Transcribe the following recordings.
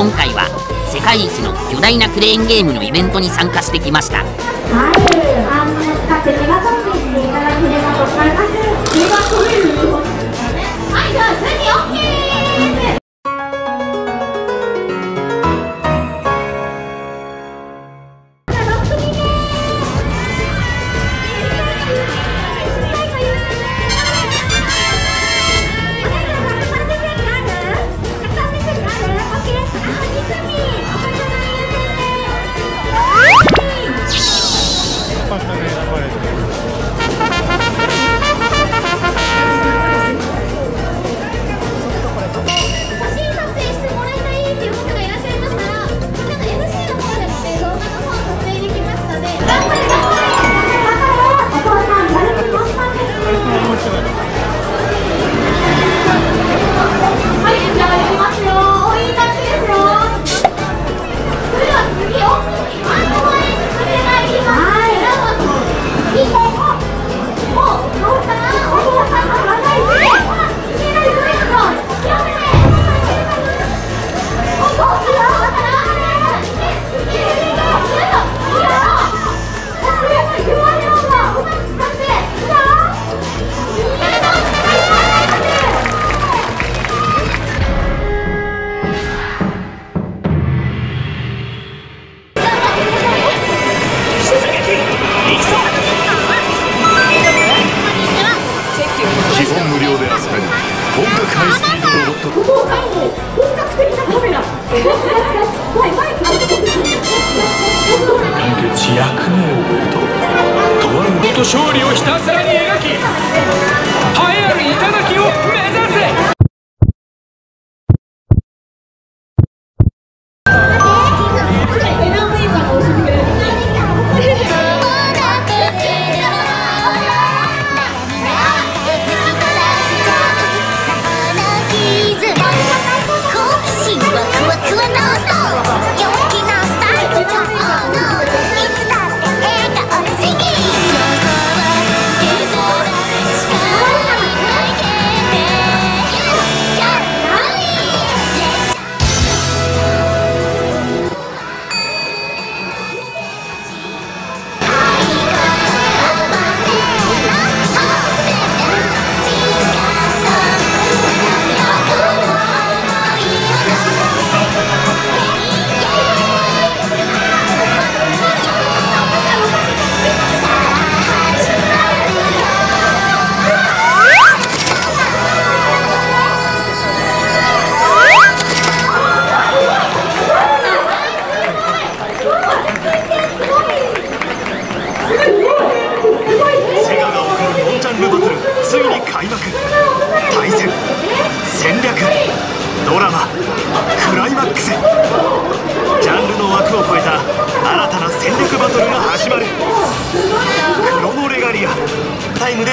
今回は世界一の巨大なクレーンゲームのイベントに参加してきました。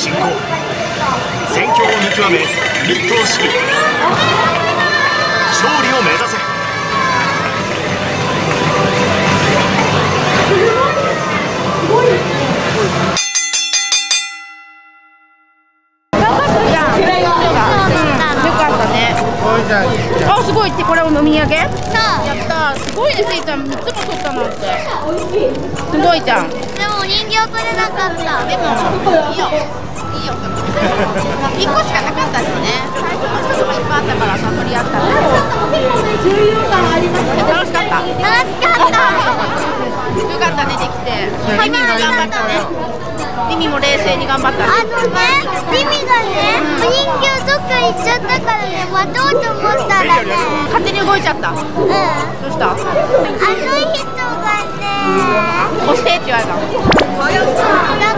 進行。戦況を見極めミットを敷き勝利を目指せ。あすごいってこれお飲み上げ？そう。やった。すごいねせいちゃん。3つも取ったなんて。すごいじゃん。でも人形取れなかった。でもいいよ。いいよ。1個しかなかったしね。最初の人もいっぱいあったからさ取り合ったら重要感あります楽しかった。楽しかった。よかったねできて。ミミも頑張ったね静に頑張ったあのねミミがね、お人形どっか行っちゃったからね待とうと思ったらね。勝手に動いちゃった。うん。どうした？あの人がね押してって言われただ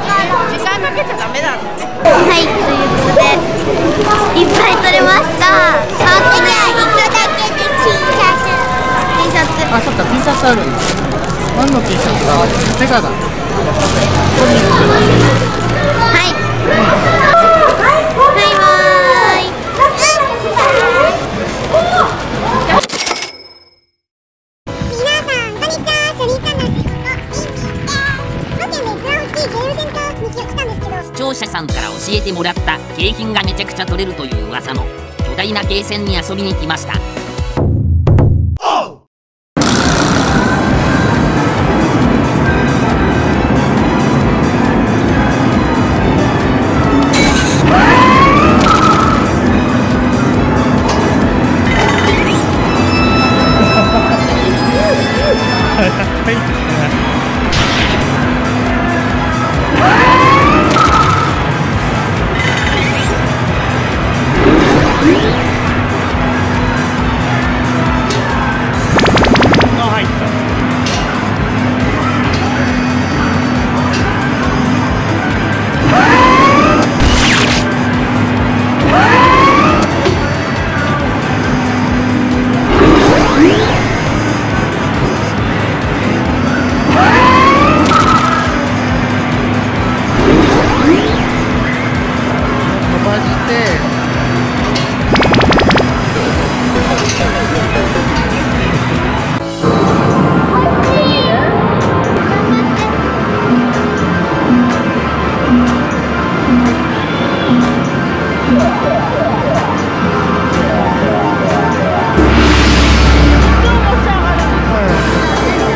から。時間かけちゃダメだってはいということでいっぱい取れましたあとね一個だけで T シャツ。T シャツあそっか T シャツあるんだ。何の T シャツだ？セガだ聴者さんから教えてもらった景品がめちゃくちゃ取れるという噂の巨大なゲー。センに遊びに来ました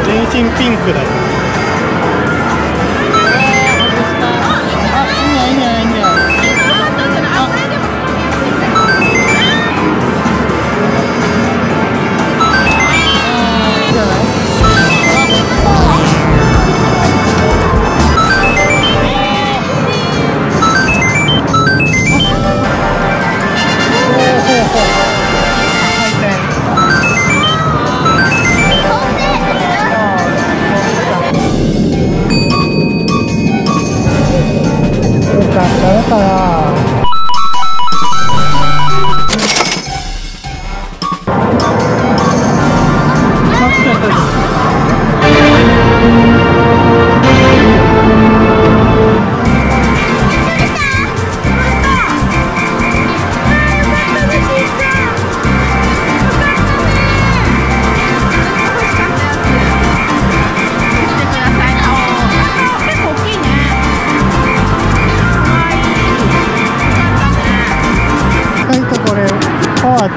全身ピンクだよ。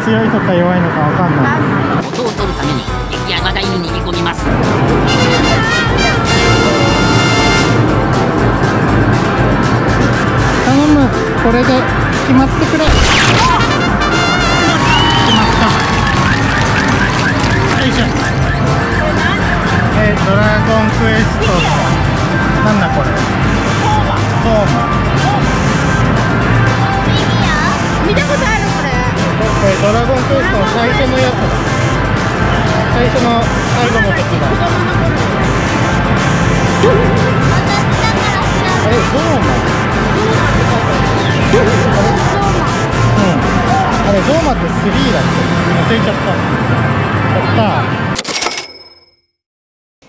強いとか弱いのかわかんない。元を取るために敵山台に逃げ込みます。頼む。これで決まってくれ。決まった。よいしょ。えドラゴンクエスト。なんだこれ。トーマ。見たことある？これドラゴンクエストの最初のやつだ最初の最後の敵だあれゾーマ。うん。あれゾーマって3だって忘れちゃったやった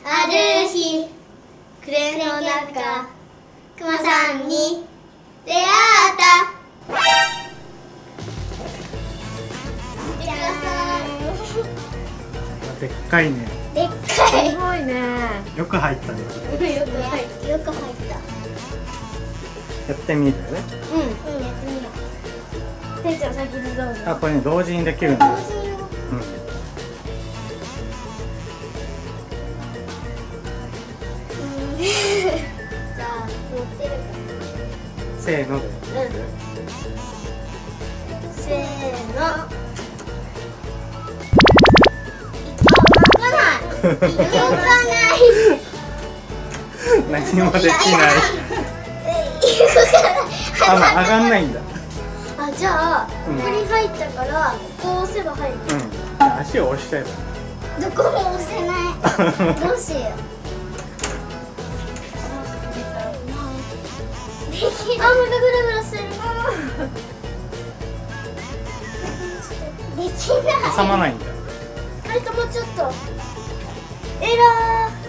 ある日暮れの中クマさん。に出会ったでっかいね。いでっかい。すごいね。よく入ったねよく入ったよく入った。やってみる？うんうんやってみよう。店長先にどうぞあこれね同時にできるんだよ。同時に。うん。じゃあ乗ってるかせーの。せーの何もできない。動かないあ、まあ、上がんないんだ。あじゃあ、うんここに入ったからここを押せば入るうん。足を押しちゃえば。どこも押せない。どうしよう。できあまたぐるぐるする。できない。挟まないんだ。あれともうちょっとエラ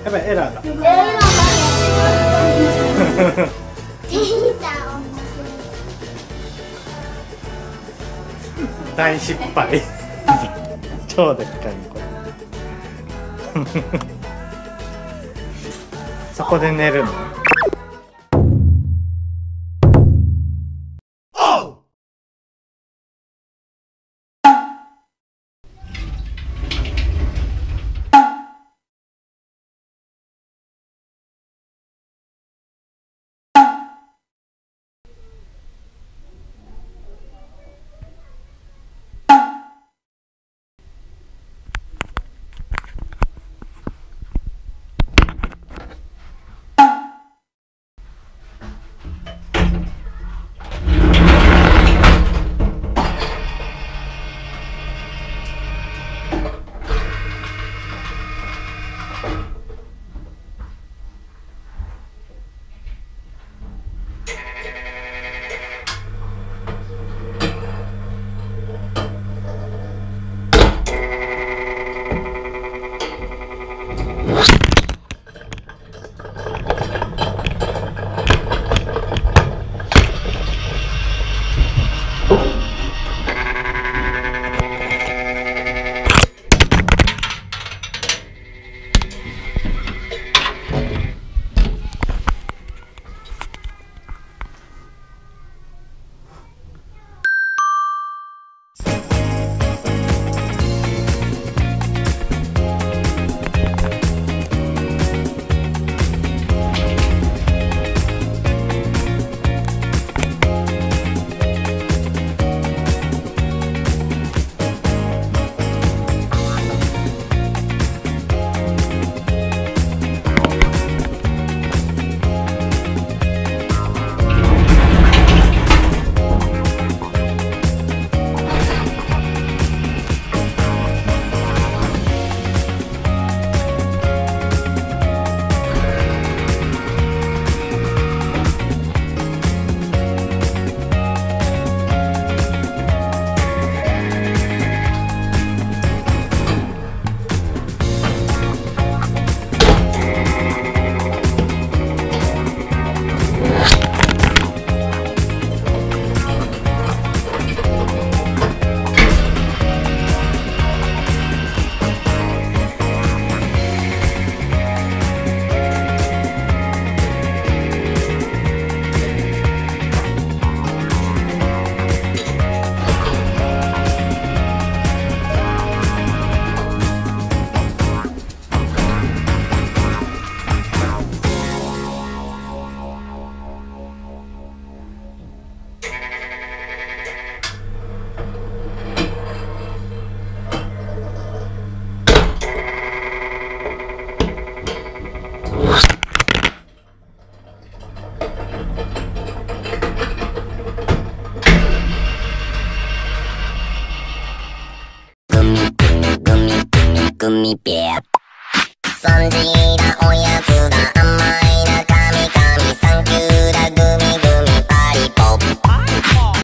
やっぱりエラーだ。ーエラー。店員さん大失敗。超でっかいねこれ。そこで寝るの？グミ